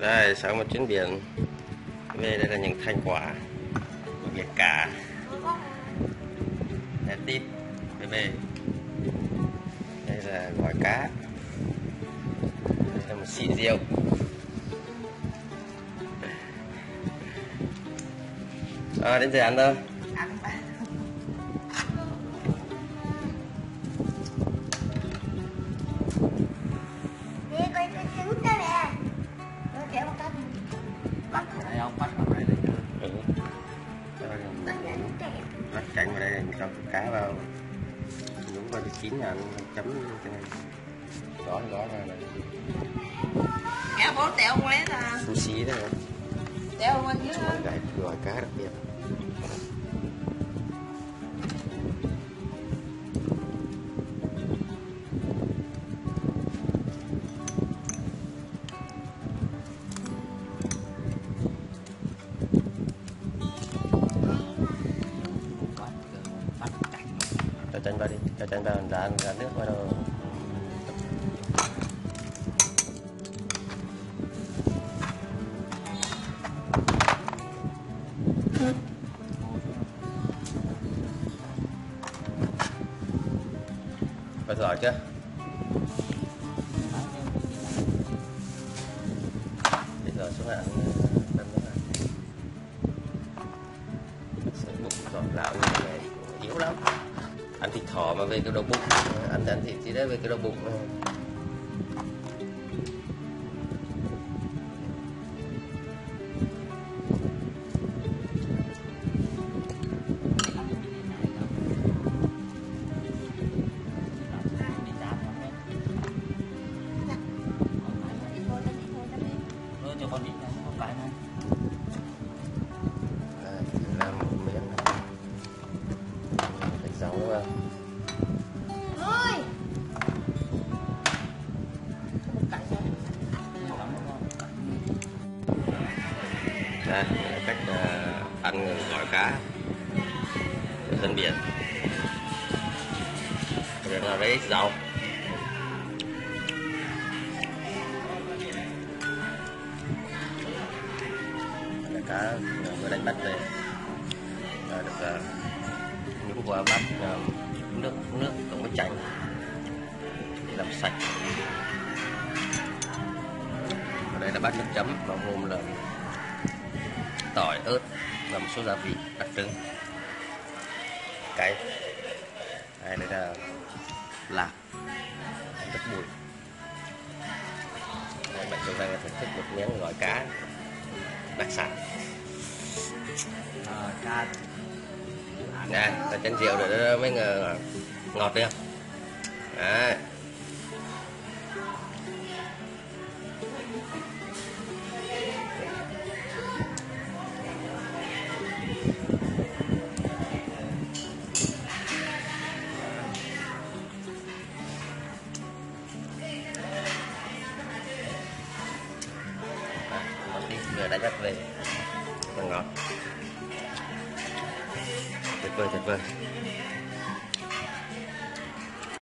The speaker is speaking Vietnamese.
đây sau một chuyến biển về đây là những thành quả của việc cả. Đẹp tít về. Đây là gỏi cá. Đây là một xị rượu. À, đến giờ ăn thôi. Cho cá vào. Nhúng vào cái chín là chấm cái này. Gói gói vào này kéo bố tẹo con lấy ra sushi đấy tẹo dưới gói cái gói cá đặc biệt cho chanh vào đi, cho chanh vào rán ra nước vào đầu Và giỏi chưa? Bây giờ xuống ăn đâm nó vào. Lão này yếu lắm thịt thỏ mà về cái đầu bụng. Ăn ăn thịt gì đấy, về cái đầu bụng. Cạnh thôi. Đây cách ờ, ăn gỏi cá. Dân biển. Rồi là lấy rau cá vừa đánh bắt về được qua bát ờ, nước nước cũng mới chảy. Để làm sạch. Ở đây là bát nước chấm bao gồm là tỏi ớt và một số gia vị đặc trưng. Cay đây đây là lạc rất bùi. Đây, bạn chúng ta sẽ thích một miếng gỏi cá đặc sản. À, cá. Dạ, đây là chén rượu để nó mới ngờ ngọt được đấy À, ngọt đi vừa đánh bắt về. Ngọt. 你是哪